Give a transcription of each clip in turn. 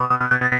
my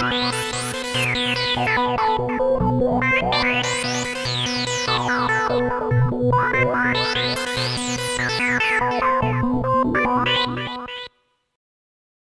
Thank you.